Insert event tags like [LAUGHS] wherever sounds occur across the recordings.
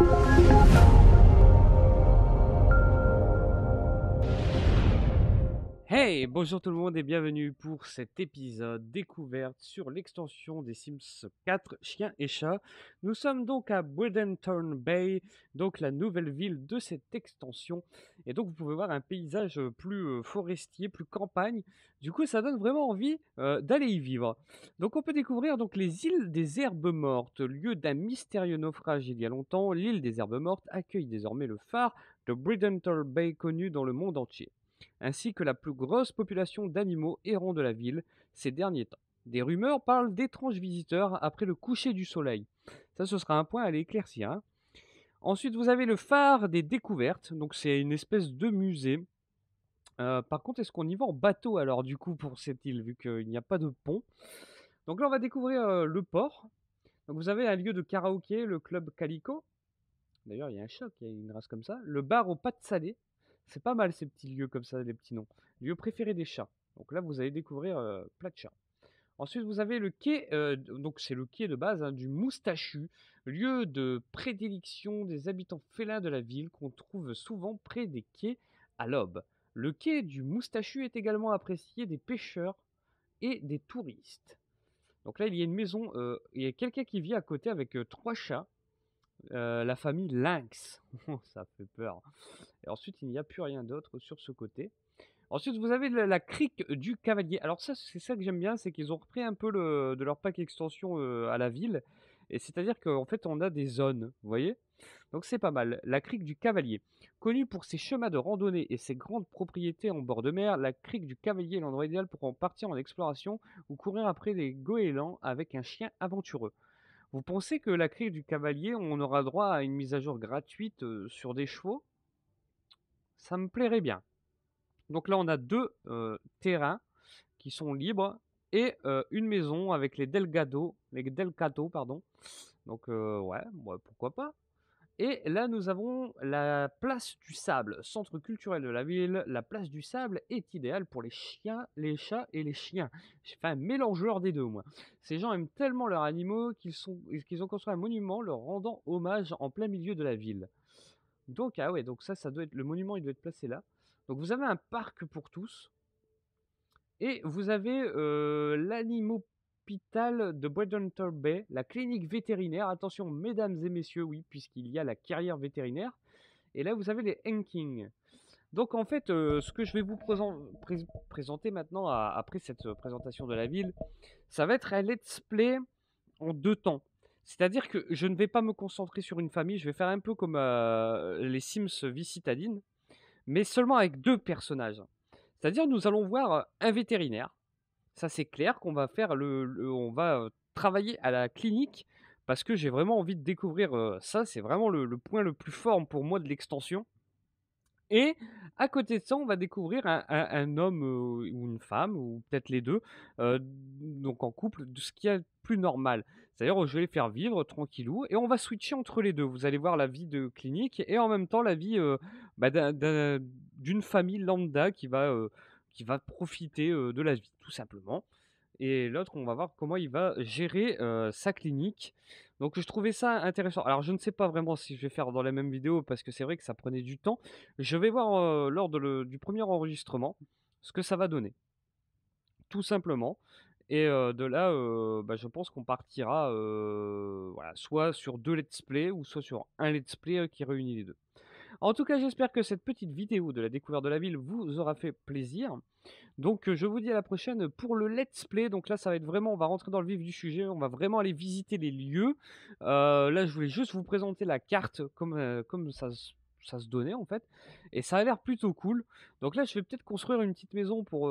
Thank you Hey, bonjour tout le monde et bienvenue pour cet épisode découverte sur l'extension des Sims 4 Chiens et Chats. Nous sommes donc à Bradenton Bay, donc la nouvelle ville de cette extension. Et donc vous pouvez voir un paysage plus euh, forestier, plus campagne. Du coup, ça donne vraiment envie euh, d'aller y vivre. Donc on peut découvrir donc les îles des herbes mortes, lieu d'un mystérieux naufrage il y a longtemps. L'île des herbes mortes accueille désormais le phare de Bradenton Bay connu dans le monde entier ainsi que la plus grosse population d'animaux errants de la ville ces derniers temps. Des rumeurs parlent d'étranges visiteurs après le coucher du soleil. Ça, ce sera un point à aller éclaircir. Hein. Ensuite, vous avez le phare des découvertes. Donc, c'est une espèce de musée. Euh, par contre, est-ce qu'on y va en bateau alors, du coup, pour cette île, vu qu'il n'y a pas de pont? Donc là, on va découvrir euh, le port. Vous avez un lieu de karaoké, le club Calico. D'ailleurs, il y a un choc, il y a une race comme ça. Le bar aux pâtes salées. C'est pas mal ces petits lieux comme ça, les petits noms. Lieu préféré des chats. Donc là, vous allez découvrir plein de chats. Ensuite, vous avez le quai, donc c'est le quai de base hein, du Moustachu, lieu de prédilection des habitants félins de la ville qu'on trouve souvent près des quais à l'aube. Le quai du Moustachu est également apprécié des pêcheurs et des touristes. Donc là, il y a une maison, il y a quelqu'un qui vit à côté avec trois chats. Euh, la famille Lynx. [LAUGHS] ça fait peur. Et ensuite, il n'y a plus rien d'autre sur ce côté. Ensuite, vous avez la, crique du cavalier. Alors ça, c'est ça que j'aime bien, c'est qu'ils ont repris un peu de leur pack extension euh, à la ville. Et c'est-à-dire qu'en fait, on a des zones, vous voyez? Donc c'est pas mal. La crique du cavalier. Connue pour ses chemins de randonnée et ses grandes propriétés en bord de mer, la crique du cavalier est l'endroit idéal pour en partir en exploration ou courir après des goélands avec un chien aventureux. Vous pensez que la crique du cavalier, on aura droit à une mise à jour gratuite sur des chevaux? Ça me plairait bien. Donc là, on a deux terrains qui sont libres et une maison avec les Delgado, les Delgado, pardon. Donc ouais, pourquoi pas? Et là, nous avons la place du sable, centre culturel de la ville. La place du sable est idéale pour les chiens, les chats et les chiens. J'ai fait un mélangeur des deux, moi. Ces gens aiment tellement leurs animaux qu'ils ont construit un monument leur rendant hommage en plein milieu de la ville. Donc, ah ouais, donc ça, ça doit être, le monument, il doit être placé là. Donc, vous avez un parc pour tous. Et vous avez euh, de Bradenton Bay, la clinique vétérinaire. Attention, mesdames et messieurs, oui, puisqu'il y a la carrière vétérinaire. Et là, vous avez les Hanking. Donc, en fait, euh, ce que je vais vous présenter maintenant, après cette euh, présentation de la ville, ça va être un let's play en deux temps. C'est-à-dire que je ne vais pas me concentrer sur une famille, je vais faire un peu comme euh, les Sims vie citadine, mais seulement avec deux personnages. C'est-à-dire, nous allons voir un vétérinaire, ça, c'est clair qu'on va faire le, on va travailler à la clinique parce que j'ai vraiment envie de découvrir ça. C'est vraiment le, point le plus fort pour moi de l'extension. Et à côté de ça, on va découvrir un, homme ou une femme, ou peut-être les deux, donc en couple, de ce qui est plus normal. C'est-à-dire, je vais les faire vivre tranquillou, et on va switcher entre les deux. Vous allez voir la vie de clinique, et en même temps la vie bah, d'une famille lambda qui va qui va profiter de la vie, tout simplement. Et l'autre, on va voir comment il va gérer sa clinique. Donc je trouvais ça intéressant. Alors je ne sais pas vraiment si je vais faire dans la même vidéo parce que c'est vrai que ça prenait du temps. Je vais voir lors du premier enregistrement ce que ça va donner. Tout simplement. Et de là, bah, je pense qu'on partira soit sur deux let's play ou soit sur un let's play qui réunit les deux. En tout cas, j'espère que cette petite vidéo de la découverte de la ville vous aura fait plaisir. Donc euh, je vous dis à la prochaine pour le let's play. Donc là ça va être vraiment, on va rentrer dans le vif du sujet, on va vraiment aller visiter les lieux. Euh, là je voulais juste vous présenter la carte comme, euh, ça, ça, se donnait en fait. Et ça a l'air plutôt cool. Donc là je vais peut-être construire une petite maison pour,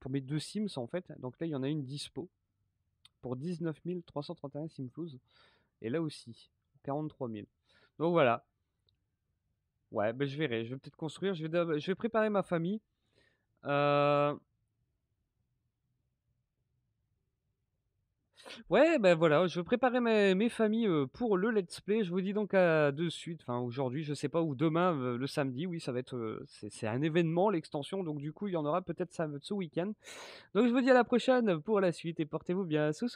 pour mes deux Sims en fait. Donc là il y en a une dispo pour 19 331 Simflouz. Et là aussi 43 000. Donc voilà, Ouais, ben je verrai. Je vais peut-être construire. Je vais, préparer ma famille. Euh ouais, ben voilà, je vais préparer mes, mes familles pour le let's play. Je vous dis donc à de suite, enfin aujourd'hui, je sais pas, ou demain, le samedi, oui, ça va être, c'est un événement, l'extension, donc du coup, il y en aura peut-être ce week-end. Donc je vous dis à la prochaine pour la suite et portez-vous bien, sous